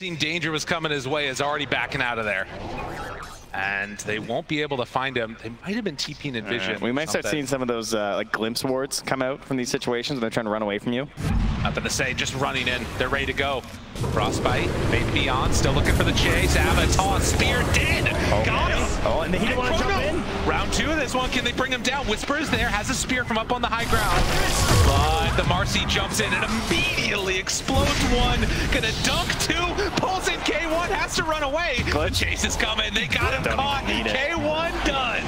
Seen danger was coming his way is already backing out of there. And they won't be able to find him. They might have been TPing in vision. Right. We might start seeing some of those uh, like glimpse wards come out from these situations when they're trying to run away from you. Nothing to say, just running in. They're ready to go. Frostbite, Faith_bian, still looking for the chase. Avatar, spear dead. Oh, Got him. Oh, and he didn't want to jump in. Round two of this one, can they bring him down? Whisper is there, has a spear from up on the high ground. The Marci jumps in and immediately explodes one. Gonna dunk two, pulls in K1, has to run away. Glitch. Chase is coming, they got him Don't caught. even need it. K1 done.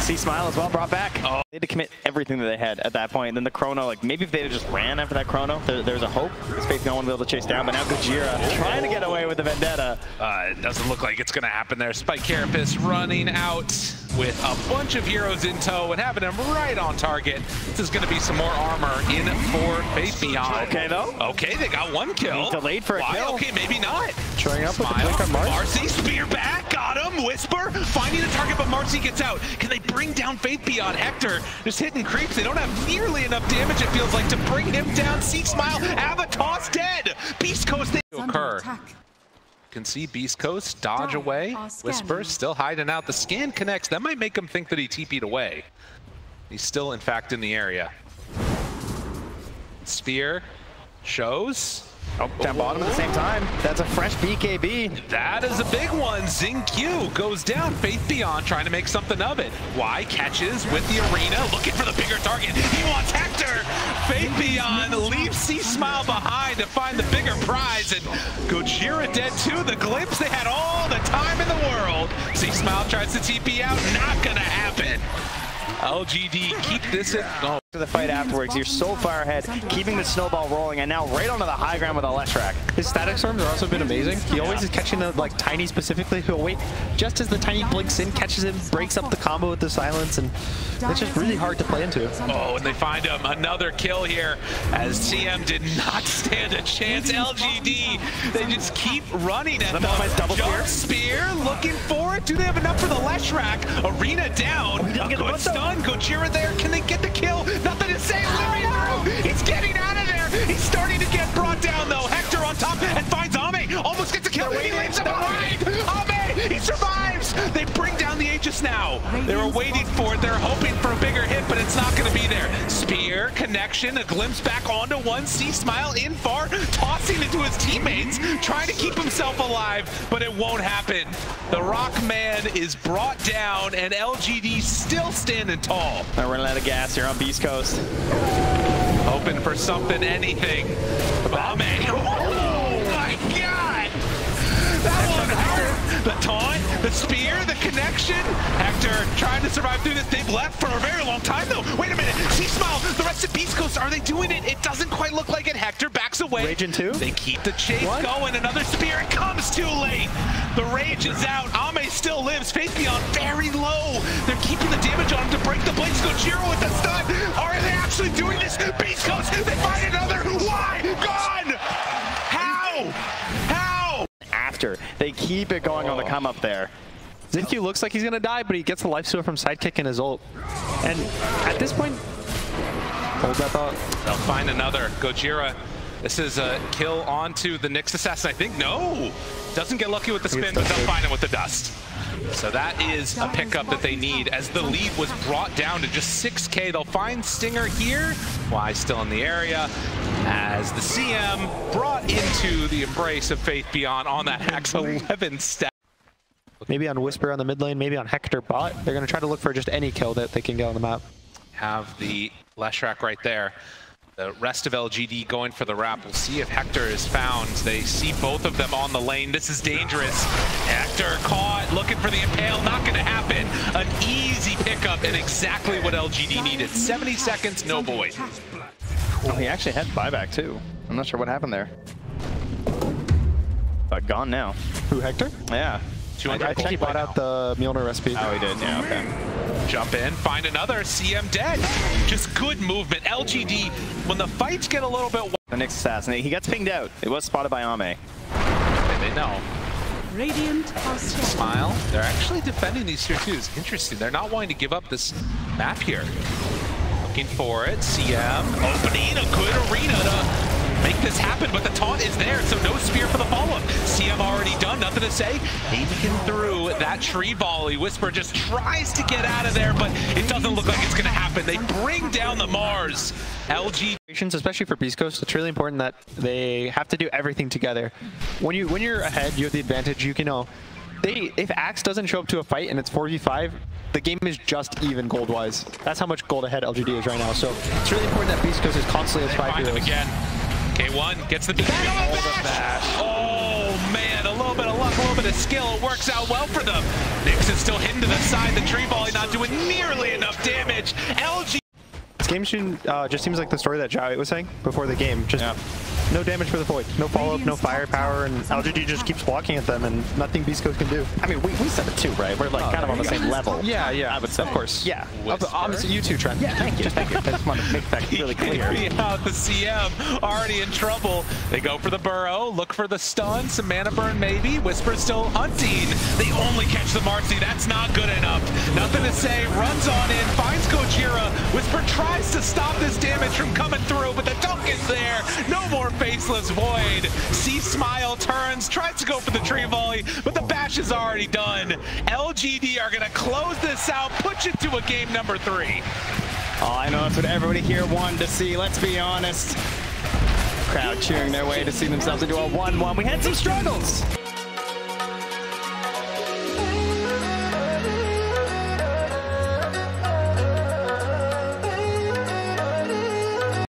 C Smile as well brought back. Oh. They had to commit everything that they had at that point. And then the Chrono, like maybe if they had just ran after that Chrono, there, there's a hope. This Faith no one will be able to chase down. But now Gojira trying to get away with the Vendetta. Uh, it doesn't look like it's going to happen there. Spike Carapace running out with a bunch of heroes in tow and having him right on target. This is going to be some more armor in for Faith_bian. Okay, though. Okay, they got one kill. He's delayed for a Why? kill. Okay, maybe not. Showing up with the Smile. on Mars. Marci, spear back, got him. Whisper, finding the target, but Marci gets out. Can they bring down Faith_bian? Hector just hitting creeps. They don't have nearly enough damage, it feels like, to bring him down. Seek Smile, Avatar's dead. Beast Coast, they occur. Can see Beast Coast dodge Down. away. Whisper still hiding out. The scan connects. That might make him think that he TP'd away. He's still, in fact, in the area. Spear shows. Oh, down bottom at the same time. That's a fresh BKB. That is a big one. XinQ goes down. Faith_bian trying to make something of it. Why catches with the arena, looking for the bigger target. He wants Hector. Faith_bian C Smile behind to find the bigger prize. And Gojira dead too. The glimpse they had all the time in the world. C Smile tries to TP out. Not gonna happen. LGD keep this at. Oh. To the fight afterwards, you're so far ahead, keeping the snowball rolling, and now right onto the high ground with a Leshrac. His static storms have also been amazing. He always is catching the like tiny specifically. He'll wait just as the tiny blinks in, catches him, breaks up the combo with the silence, and it's just really hard to play into. Oh, and they find him another kill here as CM did not stand a chance. LGD, they just keep running at Them the double jump spear, looking for it. Do they have enough for the Leshrac? Arena down. didn't a good stun. Gojira there. Can they get the kill? Nothing to say. Larry through. He's getting out of there. He's starting to get brought down though. Hector on top and finds Ame. Almost gets a kill. He leaves him behind. Ame, he survives. They bring down the Aegis now. They were waiting for it. They're hoping for a bigger hit, but it's not going to be there. Spear, connection, a glimpse back onto one. C Smile in far, tossing it to his teammates, trying to keep himself alive, but it won't happen. The Rock Man is brought down, and LGD still standing tall. They're running out of gas here on Beast Coast. Hoping for something, anything. Ame. Oh my god! That one hurt. The taunt, the spear, the connection. Hector trying to survive through this. They've left for a very long time though. Wait a minute. See Smile, the Beast Coast, are they doing it? It doesn't quite look like it. Hector backs away. Rage in two? They keep the chase What? going. Another spear. It comes too late. The rage is out. Ame still lives. Faith_bian very low. They're keeping the damage on him to break the blades. Gojira with the stun. Are they actually doing this? Beast Coast, they find another. Why? Gone! How? How? After. They keep it going on the oh. come up there. XinQ looks like he's gonna die, but he gets the life steal from sidekick and his ult. And at this point, hold that thought. They'll find another. Gojira. This is a kill onto the Nyx assassin. I think no. Doesn't get lucky with the spin, but they'll find him with the dust. So that is a pickup that they need as the lead was brought down to just 6k. They'll find Stinger here. Why still in the area as the CM brought into the embrace of Faith_bian on that Axe 11 step. Maybe on Whisper on the mid lane, maybe on Hector bot. They're gonna try to look for just any kill that they can get on the map. have the Leshrac right there. The rest of LGD going for the wrap. We'll see if Hector is found. They see both of them on the lane. This is dangerous. Hector caught, looking for the impale. Not going to happen. An easy pickup and exactly what LGD needed. 70 seconds, no void. Oh, he actually had buyback too. I'm not sure what happened there. But gone now. Who, Hector? Yeah. 200 I think he bought right out the Mjolnir recipe. Oh, he did. Yeah, okay. Now. Jump in, find another. CM dead. Just good movement. LGD, when the fights get a little bit The Nyx assassin. He gets pinged out. It was spotted by Ame. wild, they know. Radiant are. Smile. They're actually defending these tier twos. Interesting. They're not wanting to give up this map here. Looking for it. CM opening a good arena to make this happen, but the taunt is there, so no spear for the follow-up. CM already done, nothing to say. Aiming through that tree volley. Whisper just tries to get out of there, but it doesn't look like it's going to happen. They bring down the Mars. LG especially for Beast Coast, it's really important that they have to do everything together. When you when you're ahead, you have the advantage. You can know they if Axe doesn't show up to a fight and it's 4v5, the game is just even gold wise. That's how much gold ahead LGD is right now. So it's really important that Beast Coast is constantly as five heroes. again. K1 gets the beat. Oh man, a little bit of luck, a little bit of skill. It works out well for them. Is still hidden to the side. The tree volley not doing nearly enough damage. LG This game soon, uh, just seems like the story that Jao was saying before the game. Just Yeah. No damage for the Void, no follow-up, no firepower, and LGD just keeps walking at them, and nothing Beast Coast can do. I mean, we, we said it too, right? We're like oh, kind of on the same level. Yeah, yeah. I would say. Of course. Yeah. Whisper. Obviously, you two, Trent. Yeah, thank you. Thank you. I just want to make that really clear. out the CM already in trouble. They go for the burrow, look for the stun, some mana burn maybe. Whisper still hunting. They only catch the Marci. That's not good enough. Nothing to say. Runs on in, finds Gojira. Whisper tries to stop this damage from coming through, but the dunk is there. No more faceless void. C Smile turns, tries to go for the tree volley, but the bash is already done. LGD are gonna close this out, push it to a game number three. Oh, I know that's what everybody here wanted to see. Let's be honest. Crowd cheering their way to see themselves into a 1-1. We had some struggles.